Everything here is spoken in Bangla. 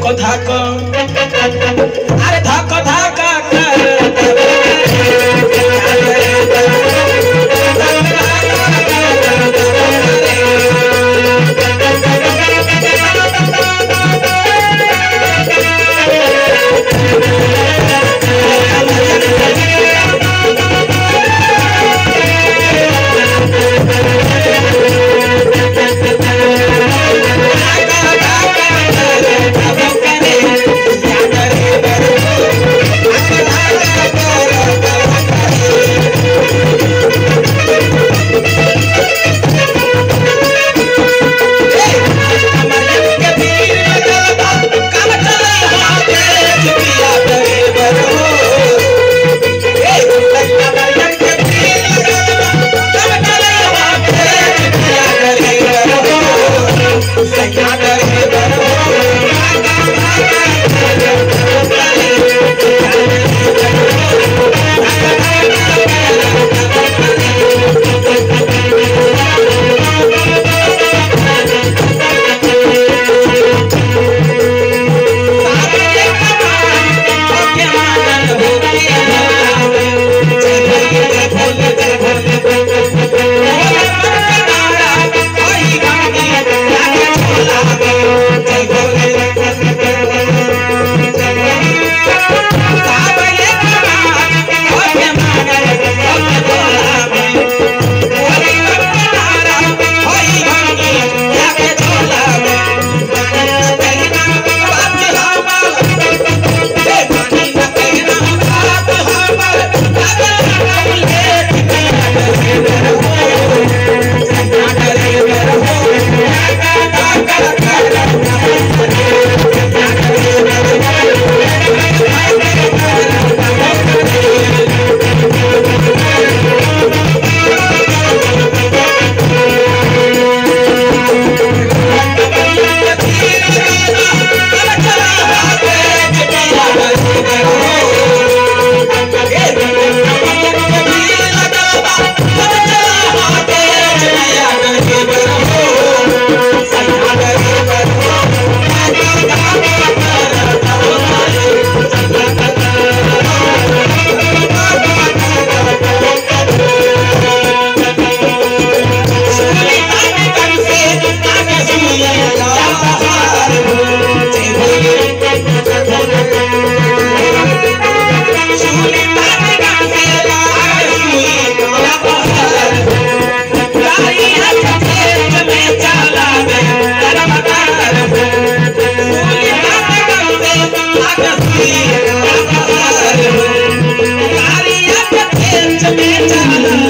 কথা ক Obrigada.